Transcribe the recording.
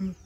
Mm-hmm.